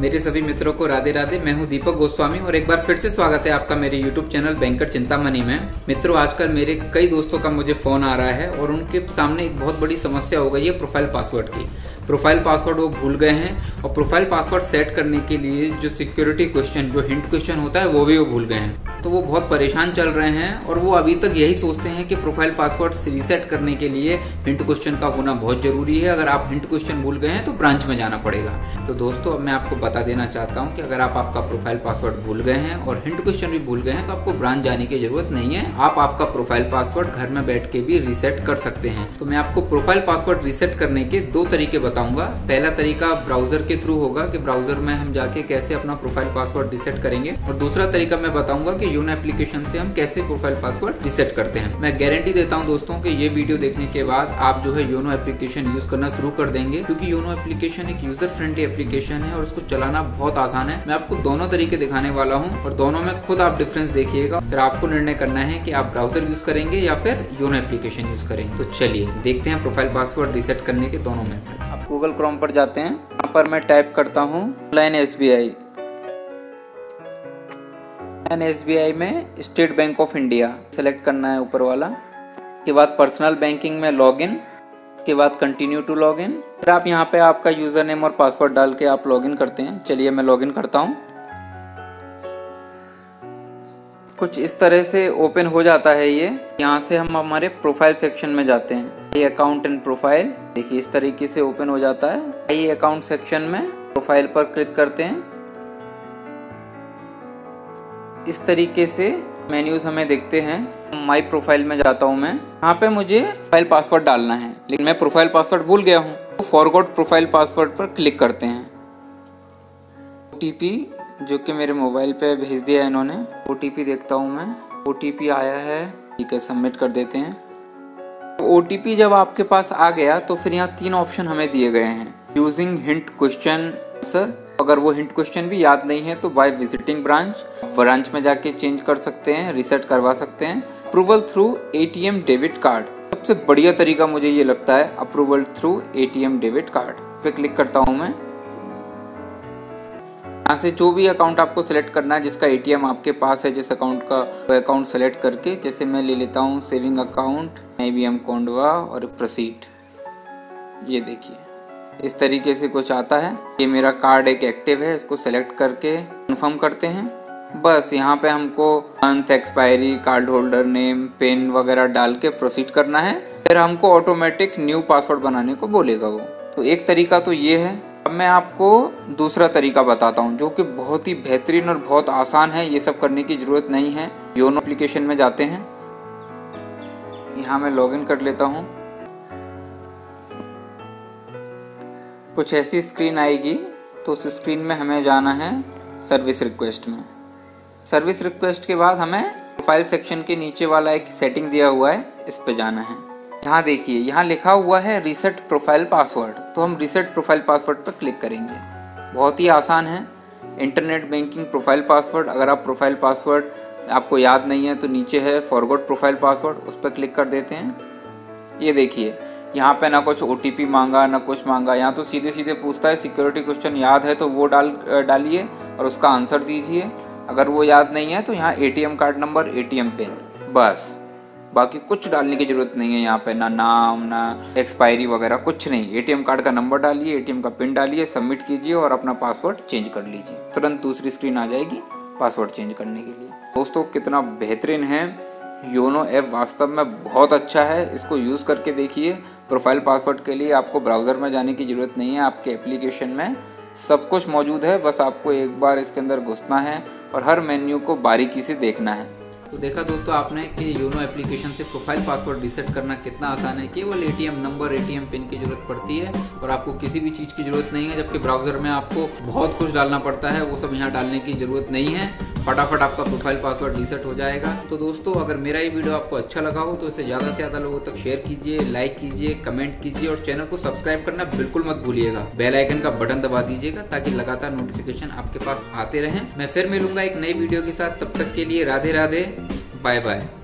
मेरे सभी मित्रों को राधे राधे, मैं हूँ दीपक गोस्वामी और एक बार फिर से स्वागत है आपका मेरे YouTube चैनल बैंकर चिंतामणि में। मित्रों, आजकल मेरे कई दोस्तों का मुझे फ़ोन आ रहा है और उनके सामने एक बहुत बड़ी समस्या हो गई है प्रोफ़ाइल पासवर्ड की। प्रोफ़ाइल पासवर्ड वो भूल गए हैं और प्रोफ़ाइल पासवर्ड सेट करने के लिए जो सिक्योरिटी क्वेश्चन जो हिंट क्वेश्चन होता है, वो भी वो भूल गए हैं। तो वो बहुत परेशान चल रहे हैं और वो अभी तक यही सोचते हैं कि प्रोफ़ाइल पासवर्ड रीसेट करने के लिए हिंट क्वेश्चन का होना बहुत ज़रूरी है। अगर आप हिंट क्वेश्चन भूल गए हैं तो ब्रांच में जाना पड़ेगा। तो दोस्तों, अब मैं आपको बता देना चाहता हूँ कि अगर आप आपका प्रोफ़ाइल पासवर्ड भूल गए हैं और हिंट क्वेश्चन भी भूल गए हैं तो आपको ब्रांच जाने की ज़रूरत नहीं है। आप आपका प्रोफ़ाइल पासवर्ड घर में बैठ के भी रिसेट कर सकते हैं। तो मैं आपको प्रोफ़ाइल पासवर्ड रिसेट करने के दो तरीके बताऊँगा। पहला तरीका ब्राउज़र के थ्रू होगा कि ब्राउज़र में हम जाके कैसे अपना प्रोफ़ाइल पासवर्ड रिसेट करेंगे। और दूसरा तरीका मैं बताऊँगा कि यूनो एप्लीकेशन से हम कैसे प्रोफ़ाइल पासवर्ड रिसेट करते हैं। मैं गारंटी देता हूँ दोस्तों कि ये वीडियो देखने के बाद आप जो है योनो एप्लीकेशन यूज़ करना शुरू कर देंगे, क्योंकि योनो एप्लीकेशन एक यूज़र फ्रेंडली एप्लीकेशन है और उसको चलाना बहुत आसान है। मैं आपको दोनों तरीके दिखाने वाला हूँ और दोनों में खुद आप डिफरेंस देखिएगा। फिर आपको निर्णय करना है की आप ब्राउज़र यूज़ करेंगे या फिर योनो एप्लीकेशन यूज़ करेंगे। तो चलिए, देखते हैं प्रोफ़ाइल पासवर्ड रिसेट करने के दोनों मेथड आप गूगल क्रोम पर जाते हैं। यहाँ पर मैं टाइप करता हूँ line S B I S B I में State Bank of India select करना है ऊपर वाला। के बाद पर्सनल बैंकिंग में लॉगिन के बाद कंटिन्यू टू लॉगिन फिर आप यहाँ पे आपका यूज़र नेम और पासवर्ड डाल के आप लॉगिन करते हैं। चलिए मैं लॉगिन करता हूँ। कुछ इस तरह से ओपन हो जाता है ये। यहाँ से हम हमारे प्रोफ़ाइल सेक्शन में जाते हैं। ये अकाउंट एंड प्रोफ़ाइल देखिए इस तरीके से ओपन हो जाता है। ये अकाउंट सेक्शन में प्रोफ़ाइल पर क्लिक करते हैं। इस तरीके से मेन्यूज हमें दिखते हैं। माई प्रोफ़ाइल में जाता हूँ मैं। यहाँ पे मुझे प्रोफ़ाइल पासवर्ड डालना है, लेकिन मैं प्रोफ़ाइल पासवर्ड भूल गया हूँ। तो फॉरगोट प्रोफ़ाइल पासवर्ड पर क्लिक करते हैं। ओटीपी जो कि मेरे मोबाइल पे भेज दिया है इन्होंने ओटीपी देखता हूँ मैं। ओटीपी आया है, ठीक है सबमिट कर देते हैं। ओटीपी जब आपके पास आ गया तो फिर यहाँ तीन ऑप्शन हमें दिए गए हैं। यूजिंग हिंट क्वेश्चन सर अगर वो हिंट क्वेश्चन भी याद नहीं है तो बाय विजिटिंग ब्रांच ब्रांच में जाके चेंज कर सकते हैं रिसेट करवा सकते हैं। Approval through ATM debit card सबसे बढ़िया तरीका मुझे ये लगता है approval through ATM debit card पे क्लिक करता हूँ मैं। यहाँ से जो भी अकाउंट आपको सेलेक्ट करना है, जिसका एटीएम आपके पास है, जिस अकाउंट का अकाउंट सेलेक्ट करके, जैसे मैं ले लेता हूँ saving account I B M Kondhwa और प्रोसीड ये देखिए। इस तरीके से कुछ आता है। ये मेरा कार्ड एक एक्टिव है, इसको सेलेक्ट करके कन्फर्म करते हैं। बस, यहाँ पे हमको month expiry card holder name pin वगैरह डाल के प्रोसीड करना है। फिर हमको ऑटोमेटिक न्यू पासवर्ड बनाने को बोलेगा वो। तो एक तरीका तो ये है। अब मैं आपको दूसरा तरीका बताता हूँ, जो कि बहुत ही बेहतरीन और बहुत आसान है। ये सब करने की ज़रूरत नहीं है। योनो एप्लीकेशन में जाते हैं। यहाँ मैं लॉगिन कर लेता हूँ। कुछ ऐसी स्क्रीन आएगी तो उस स्क्रीन में हमें जाना है सर्विस रिक्वेस्ट में। सर्विस रिक्वेस्ट के बाद हमें प्रोफ़ाइल सेक्शन के नीचे वाला एक सेटिंग दिया हुआ है, इस पे जाना है। यहाँ देखिए, यहाँ लिखा हुआ है रिसेट प्रोफ़ाइल पासवर्ड तो हम रिसेट प्रोफ़ाइल पासवर्ड पर क्लिक करेंगे। बहुत ही आसान है। इंटरनेट बैंकिंग प्रोफ़ाइल पासवर्ड अगर आप प्रोफ़ाइल पासवर्ड आपको याद नहीं है तो नीचे है फॉरवर्ड प्रोफ़ाइल पासवर्ड उस पर क्लिक कर देते हैं। ये देखिए यहाँ पे ना कुछ ओ मांगा, ना कुछ मांगा। यहाँ तो सीधे सीधे पूछता है सिक्योरिटी क्वेश्चन याद है तो वो डाल, डालिए और उसका आंसर दीजिए। अगर वो याद नहीं है तो यहाँ ATM card number ATM pin बस। बाकी कुछ डालने की ज़रूरत नहीं है यहाँ पे। ना नाम, ना एक्सपायरी वगैरह, कुछ नहीं। एटीएम कार्ड का नंबर डालिए एटीएम का पिन डालिए सबमिट कीजिए और अपना पासवर्ड चेंज कर लीजिए। तुरंत दूसरी स्क्रीन आ जाएगी पासवर्ड चेंज करने के लिए। दोस्तों, कितना बेहतरीन है। योनो ऐप वास्तव में बहुत अच्छा है। इसको यूज़ करके देखिए। प्रोफ़ाइल पासवर्ड के लिए आपको ब्राउज़र में जाने की ज़रूरत नहीं है। आपके एप्लीकेशन में सब कुछ मौजूद है। बस आपको एक बार इसके अंदर घुसना है और हर मेन्यू को बारीकी से देखना है। तो देखा दोस्तों आपने कि योनो एप्लीकेशन से प्रोफ़ाइल पासवर्ड रिसेट करना कितना आसान है। केवल एटीएम नंबर एटीएम पिन की ज़रूरत पड़ती है और आपको किसी भी चीज़ की ज़रूरत नहीं है, जबकि ब्राउज़र में आपको बहुत कुछ डालना पड़ता है, वो सब यहाँ डालने की ज़रूरत नहीं है। फटाफट आपका प्रोफ़ाइल पासवर्ड रिसेट हो जाएगा। तो दोस्तों, अगर मेरा ये वीडियो आपको अच्छा लगा हो तो इसे ज़्यादा से ज़्यादा लोगों तक शेयर कीजिए, लाइक कीजिए, कमेंट कीजिए और चैनल को सब्सक्राइब करना बिल्कुल मत भूलिएगा। बेल आइकन का बटन दबा दीजिएगा ताकि लगातार नोटिफिकेशन आपके पास आते रहे। मैं फिर मिलूँगा एक नई वीडियो के साथ। तब तक के लिए राधे राधे बाय बाय